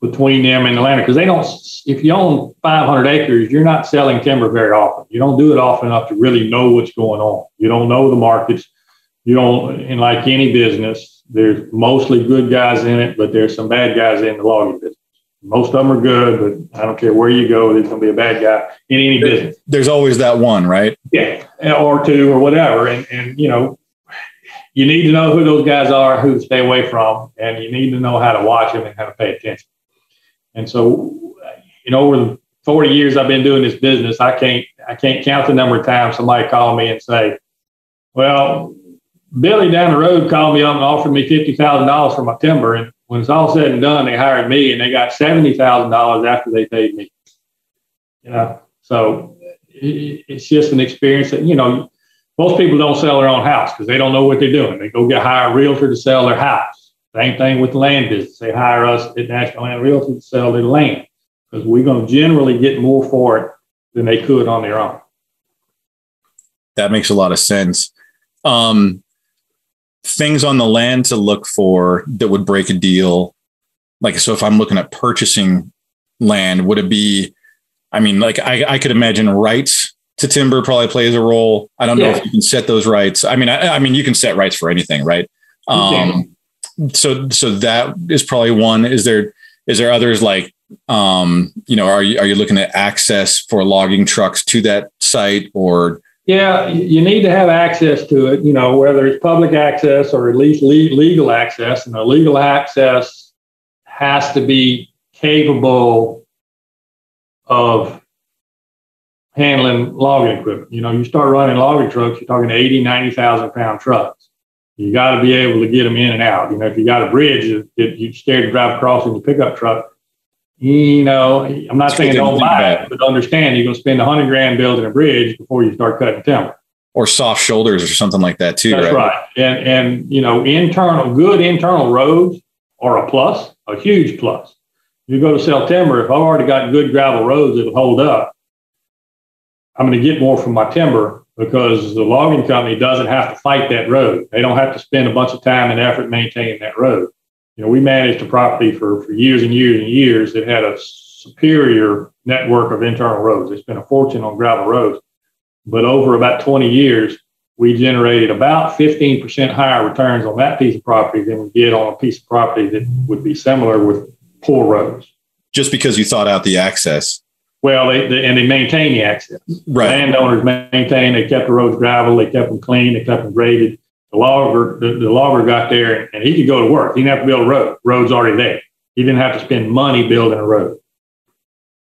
between them and the landowner because they don't if you own 500 acres you're not selling timber very often you don't do it often enough to really know what's going on you don't know the markets you don't and like any business there's mostly good guys in it but there's some bad guys in the logging business most of them are good, but I don't care where you go, there's going to be a bad guy in any business. There's always that one, right? Yeah, or two or whatever. And, and, you know, you need to know who those guys are, who to stay away from, and you need to know how to watch them and how to pay attention. And so, you know, over the 40 years I've been doing this business, I can't, I can't count the number of times somebody called me and say, well, Billy down the road called me up and offered me $50,000 for my timber. And when it's all said and done, they hired me and they got seventy thousand dollars after they paid me. You know, so it's just an experience that you know most people don't sell their own house because they don't know what they're doing. They go get hire a realtor to sell their house. Same thing with land business. They hire us at National Land Realty to sell their land because we're going to generally get more for it than they could on their own. That makes a lot of sense. Um, things on the land to look for that would break a deal? Like, so if I'm looking at purchasing land, would it be, I mean, like I, I could imagine rights to timber probably plays a role. I don't yeah. know if you can set those rights. I mean, I, I, mean, you can set rights for anything, right? Um, so, so that is probably one. Is there, is there others like, um, you know, are you, are you looking at access for logging trucks to that site or Yeah, you need to have access to it, you know, whether it's public access or at least legal access. And the legal access has to be capable of handling logging equipment. You know, you start running logging trucks, you're talking 80, 90,000 pound trucks. You got to be able to get them in and out. You know, if you got a bridge that you're scared to drive across in your pickup truck, you know, I'm not saying don't buy it, but understand you're going to spend a hundred grand building a bridge before you start cutting timber. Or soft shoulders or something like that too. That's right. right. And and you know, internal good internal roads are a plus, a huge plus. You go to sell timber. If I've already got good gravel roads that'll hold up, I'm going to get more from my timber because the logging company doesn't have to fight that road. They don't have to spend a bunch of time and effort maintaining that road you know, we managed a property for, for years and years and years that had a superior network of internal roads. It's been a fortune on gravel roads. But over about 20 years, we generated about 15% higher returns on that piece of property than we did on a piece of property that would be similar with poor roads. Just because you thought out the access. Well, they, they, and they maintain the access. Right. Landowners maintain. They kept the roads gravel. They kept them clean. They kept them graded the logger, the, the logger got there and he could go to work. He didn't have to build a road. Road's already there. He didn't have to spend money building a road.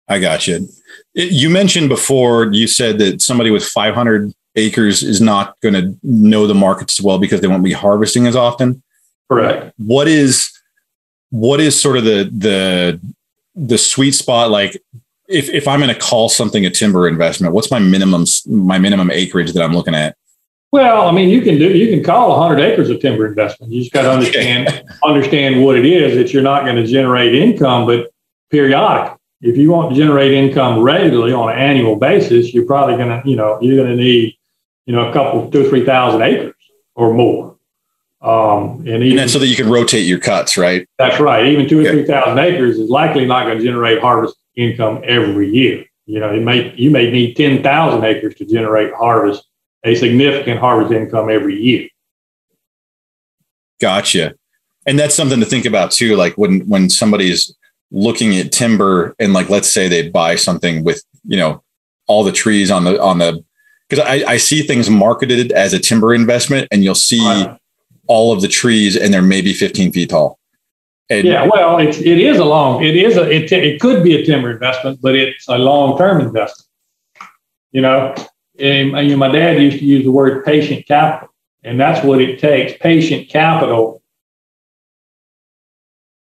I got you. You mentioned before, you said that somebody with 500 acres is not going to know the markets as well because they won't be harvesting as often. Correct. What is, what is sort of the, the, the sweet spot? Like if, if I'm going to call something a timber investment, what's my minimum, my minimum acreage that I'm looking at? Well, I mean, you can do you can call 100 acres of timber investment. You just got to understand *laughs* understand what it is that you're not going to generate income, but periodic. If you want to generate income regularly on an annual basis, you're probably going to you know you're going to need you know a couple two or three thousand acres or more. Um, and, even, and so that you can rotate your cuts, right? That's right. Even two okay. or three thousand acres is likely not going to generate harvest income every year. You know, it may you may need ten thousand acres to generate harvest a significant harvest income every year. Gotcha. And that's something to think about too. Like when when somebody's looking at timber and like let's say they buy something with, you know, all the trees on the on the because I, I see things marketed as a timber investment and you'll see all of the trees and they're maybe 15 feet tall. And yeah, well, it's it is a long, it is a it, it could be a timber investment, but it's a long term investment. You know, and, you my dad used to use the word patient capital, and that's what it takes patient capital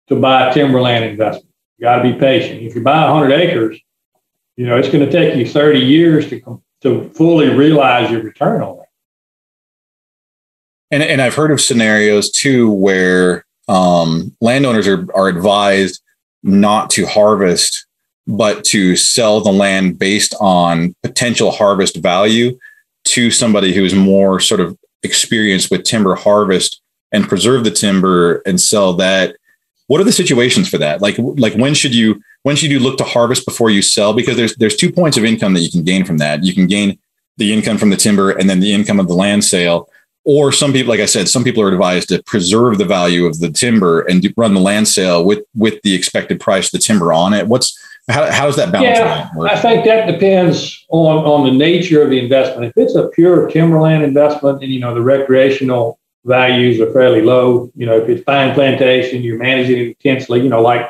to buy a timberland investment. You got to be patient. If you buy 100 acres, you know, it's going to take you 30 years to, to fully realize your return on it. And, and I've heard of scenarios too where um, landowners are, are advised not to harvest but to sell the land based on potential harvest value to somebody who's more sort of experienced with timber harvest and preserve the timber and sell that. What are the situations for that? Like like when should you when should you look to harvest before you sell? Because there's there's two points of income that you can gain from that. You can gain the income from the timber and then the income of the land sale or some people like i said some people are advised to preserve the value of the timber and run the land sale with with the expected price of the timber on it what's how, how does that balance? Yeah, I think that depends on, on the nature of the investment. If it's a pure timberland investment and, you know, the recreational values are fairly low, you know, if it's pine plantation, you're managing it intensely, you know, like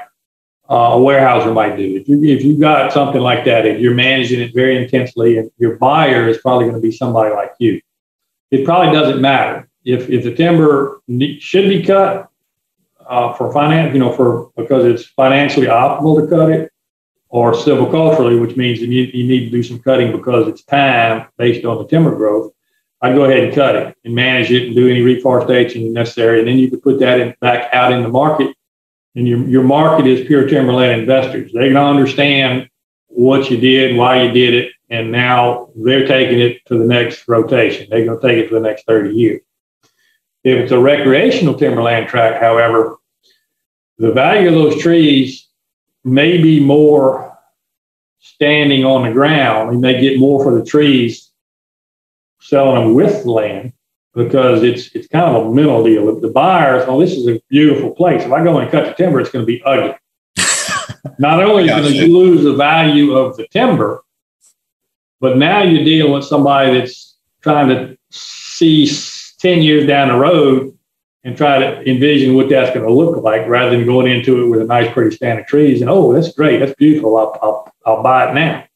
uh, a Weyerhaeuser might do. If, you, if you've got something like that and you're managing it very intensely and your buyer is probably going to be somebody like you, it probably doesn't matter. If, if the timber should be cut uh, for finance, you know, for because it's financially optimal to cut it, or silviculturally, which means you need, you need to do some cutting because it's time based on the timber growth, I'd go ahead and cut it and manage it and do any reforestation necessary. And then you could put that in, back out in the market. And your, your market is pure timberland investors. They're going to understand what you did, why you did it, and now they're taking it to the next rotation. They're going to take it for the next 30 years. If it's a recreational timberland tract, however, the value of those trees may be more standing on the ground. We may get more for the trees selling them with the land because it's it's kind of a mental deal. If the buyers, oh, this is a beautiful place. If I go and cut the timber, it's going to be ugly. *laughs* Not only do you going to lose the value of the timber, but now you're dealing with somebody that's trying to see 10 years down the road and try to envision what that's going to look like rather than going into it with a nice, pretty stand of trees and, oh, that's great. That's beautiful. I'll, I'll, I'll buy it now.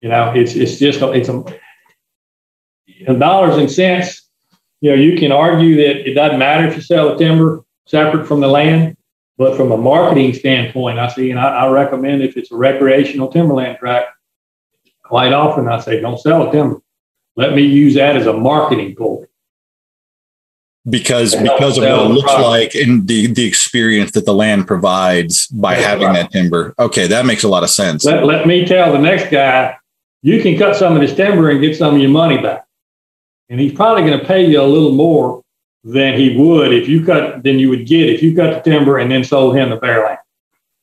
You know, it's, it's just, it's a, dollars and cents. You know, you can argue that it doesn't matter if you sell the timber separate from the land, but from a marketing standpoint, I see, and I, I recommend if it's a recreational timberland tract, quite often I say, don't sell the timber. Let me use that as a marketing tool because because of what it looks like and the the experience that the land provides by That's having right. that timber. Okay, that makes a lot of sense. Let, let me tell the next guy, you can cut some of this timber and get some of your money back. And he's probably going to pay you a little more than he would if you cut than you would get if you cut the timber and then sold him the bare land.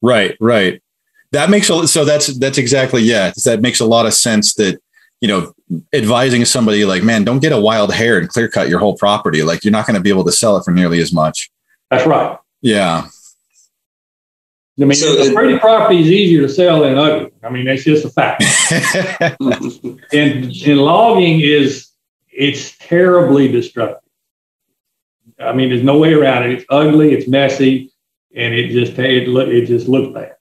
Right, right. That makes a so that's that's exactly yeah. That makes a lot of sense that you know, advising somebody like, man, don't get a wild hair and clear cut your whole property. Like you're not going to be able to sell it for nearly as much. That's right. Yeah. I mean, so a pretty property is easier to sell than ugly. I mean, that's just a fact. *laughs* and, and logging is, it's terribly destructive. I mean, there's no way around it. It's ugly, it's messy, and it just, it, it just looks bad.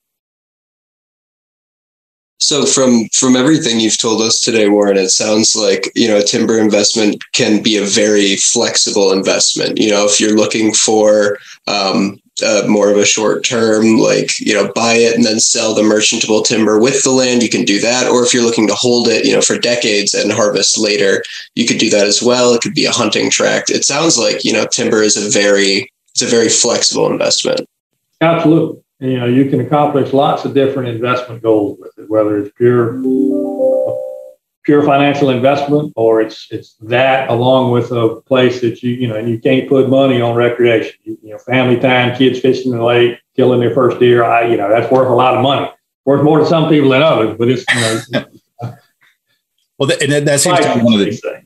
So from from everything you've told us today, Warren, it sounds like you know timber investment can be a very flexible investment. You know, if you're looking for um, uh, more of a short term, like you know, buy it and then sell the merchantable timber with the land, you can do that. Or if you're looking to hold it, you know, for decades and harvest later, you could do that as well. It could be a hunting tract. It sounds like you know timber is a very it's a very flexible investment. Absolutely you know, you can accomplish lots of different investment goals with it, whether it's pure pure financial investment or it's it's that along with a place that you you know and you can't put money on recreation. You, you know, family time, kids fishing in the lake, killing their first deer. I you know that's worth a lot of money. Worth more to some people than others, but it's you know. *laughs* well, and that, that seems to be one of the.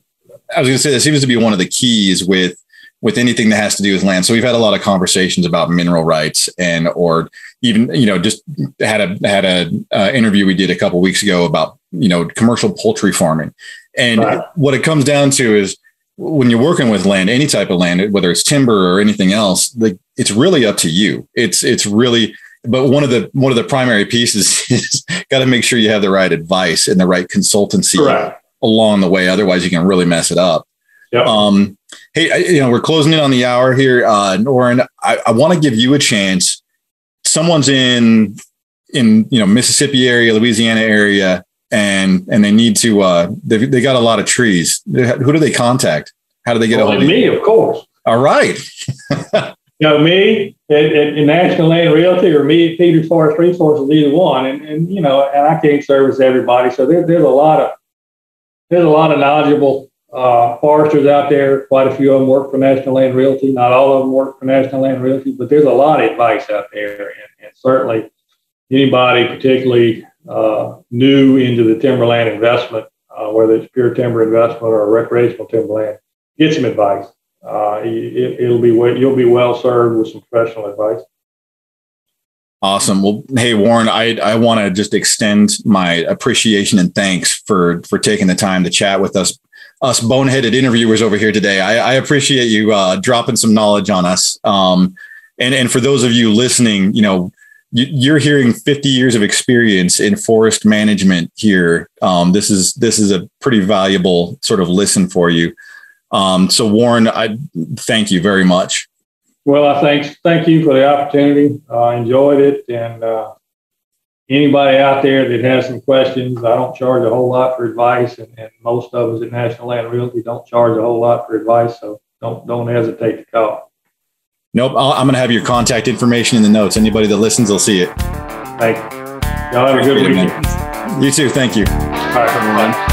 I was going to say that seems to be one of the keys with with anything that has to do with land. So we've had a lot of conversations about mineral rights and or even you know just had a had a uh, interview we did a couple weeks ago about you know commercial poultry farming. And right. what it comes down to is when you're working with land, any type of land, whether it's timber or anything else, like it's really up to you. It's it's really but one of the one of the primary pieces *laughs* is got to make sure you have the right advice and the right consultancy along the way. Otherwise, you can really mess it up. Yep. Um, hey, you know, we're closing in on the hour here. Uh, Warren, I, I want to give you a chance. Someone's in in you know Mississippi area, Louisiana area, and and they need to. Uh, they they got a lot of trees. Who do they contact? How do they get well, a hold of me? Of course. All right. *laughs* you know, me at, at, National Land Realty or me at Peters Forest Resources, either one. And, and, you know, and I can't service everybody. So there, there's a lot of, there's a lot of knowledgeable uh, foresters out there. Quite a few of them work for National Land Realty. Not all of them work for National Land Realty, but there's a lot of advice out there. And, and certainly anybody particularly uh, new into the timberland investment, uh, whether it's pure timber investment or recreational timberland, get some advice. Uh, it, will be you'll be well served with some professional advice. Awesome. Well, hey Warren, I I want to just extend my appreciation and thanks for for taking the time to chat with us us boneheaded interviewers over here today. I, I appreciate you uh, dropping some knowledge on us. Um, and and for those of you listening, you know, you, are hearing 50 years of experience in forest management here. Um, this is this is a pretty valuable sort of listen for you. Um, so Warren, I thank you very much. Well, I thank thank you for the opportunity. I enjoyed it, and uh, anybody out there that has some questions, I don't charge a whole lot for advice, and, and most of us at National Land Realty don't charge a whole lot for advice, so don't don't hesitate to call. Nope, i am going to have your contact information in the notes. Anybody that listens will see it. Thank you. Y'all have a good weekend. You too. Thank you. All right, everyone.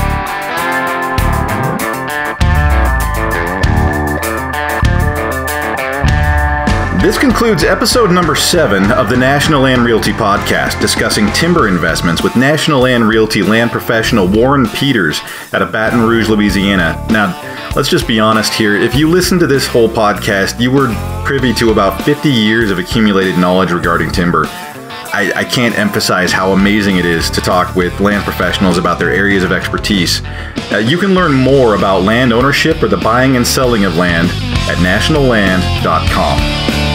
This concludes episode number seven of the National Land Realty podcast, discussing timber investments with National Land Realty land professional Warren Peters out of Baton Rouge, Louisiana. Now, let's just be honest here. If you listen to this whole podcast, you were privy to about 50 years of accumulated knowledge regarding timber. I I, can't emphasize how amazing it is to talk with land professionals about their areas of expertise. Uh, you can learn more about land ownership or the buying and selling of land at nationalland.com.